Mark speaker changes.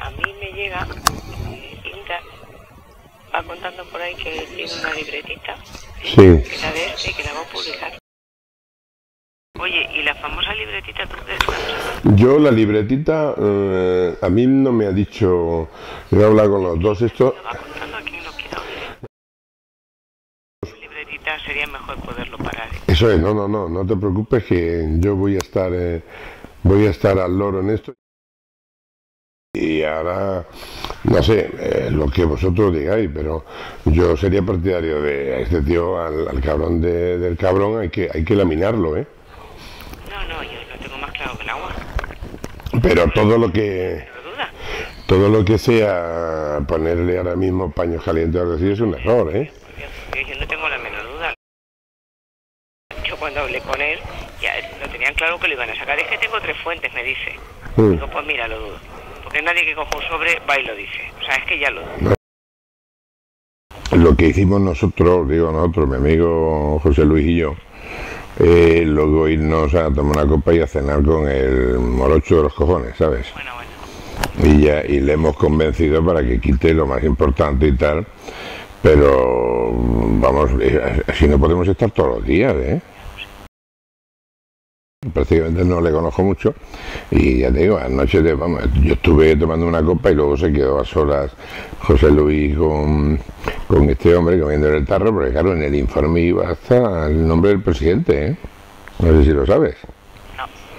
Speaker 1: a mí me llega, Linda va contando por ahí que tiene una libretita,
Speaker 2: Sí.
Speaker 1: que la de este, que la va a publicar. Oye, ¿y la famosa libretita tú se
Speaker 2: Yo la libretita, eh, a mí no me ha dicho, he hablado con los dos esto,
Speaker 1: lo va contando a quien lo quiera oír? La libretita sería mejor poderlo parar. ¿eh?
Speaker 2: eso es, no, no, no, no te preocupes que yo voy a estar, eh, voy a estar al loro en esto. Y ahora, no sé, eh, lo que vosotros digáis, pero yo sería partidario de a este tío, al, al cabrón de- del cabrón, hay que, hay que laminarlo, ¿eh?
Speaker 1: No, no, yo lo tengo más claro que el agua,
Speaker 2: Pero todo lo que, todo lo que sea ponerle ahora mismo paños calientes o algo así es un error, ¿eh?
Speaker 1: Yo no tengo la menor duda. Yo cuando hablé con él, ya lo tenían claro que lo iban a sacar. Es que tengo tres fuentes, me dice.
Speaker 2: Mm.
Speaker 1: Digo, pues mira, lo dudo. Porque nadie que coja un sobre va y lo dice. O sea, es que ya lo.
Speaker 2: Lo que hicimos nosotros, digo nosotros, mi amigo José Luis y yo, eh, luego irnos a tomar una copa y a cenar con el morocho de los cojones, ¿sabes?
Speaker 1: Bueno, bueno.
Speaker 2: Y, ya, y le hemos convencido para que quite lo más importante y tal, pero vamos, eh, así no podemos estar todos los días, ¿eh? Prácticamente no le conozco mucho y ya te digo, anoche de- vamos, yo estuve tomando una copa y luego se quedó a solas José Luis con, con este hombre comiendo en el tarro, porque claro, en el informe iba hasta el nombre del presidente, ¿eh? No sé si lo sabes.